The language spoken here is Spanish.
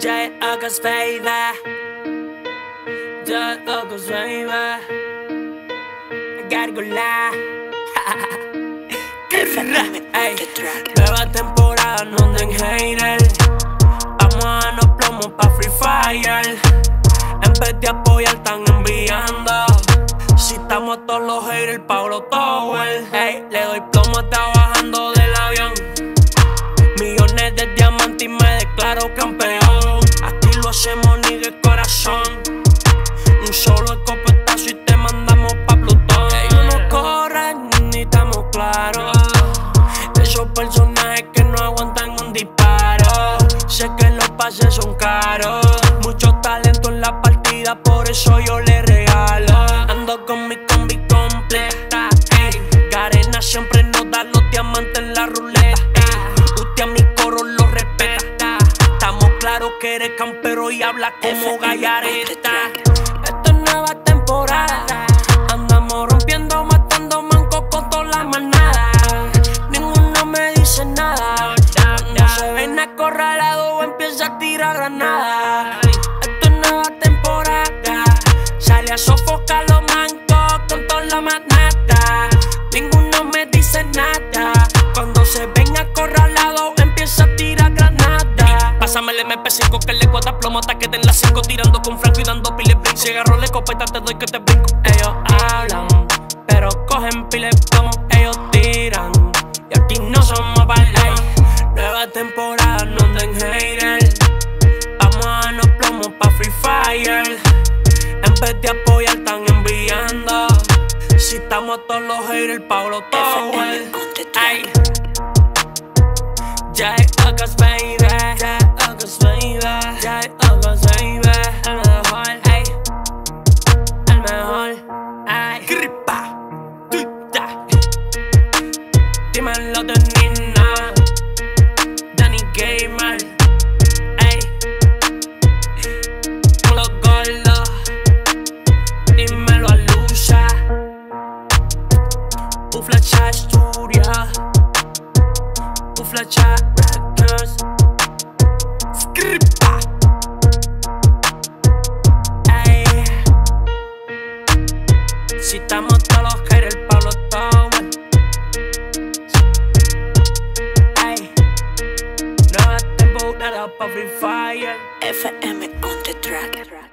J. August, baby. J. August, baby. I gotta go live. Ey, nueva temporada, no den hater. Vamos a los plomos pa' Free Fire. En vez de apoyar, están enviando. Si estamos todos los haters, Pablo Tower. Ey, le doy plomo, está bajando hacemos ni de corazón. Un solo escopetazo y te mandamos pa' Plutón. Ellos no corren ni estamos claros. Esos personajes que no aguantan un disparo. Sé que los pases son caros. Mucho talento en la partida, por eso yo le habla como gallareta. Esta es nueva temporada. Andamos rompiendo, matando mancos con toda la manada. Ninguno me dice nada. Cuando se ven acorralados o empieza a tirar granada. Esto es nueva temporada. Sale a sofocar el MP5 que le cuota plomo hasta que den las 5 tirando con Franco y dando pile brinco. Si agarro la escopeta te doy que te brinco. Ellos hablan, pero cogen pile como ellos tiran. Y aquí no somos balay. Nueva temporada, no den hater. Vamos a los plomos pa' Free Fire. En vez de apoyar, están enviando. Si estamos todos los haters, Pablo Tower. Jai, August baby. Jai, August baby. Jai, August baby. En mijn hol, ey En mijn hol, ey Grippa Tuta. Dímelo de Nina Danny Gamer Ey Mulo Gordo. Dímelo a Lucia Ufla Chasturia. Ufla Chasturia Si estamos todos los haters, Pablo Tower. Ay. Nueva temporada pa' Free Fire. FM on the track.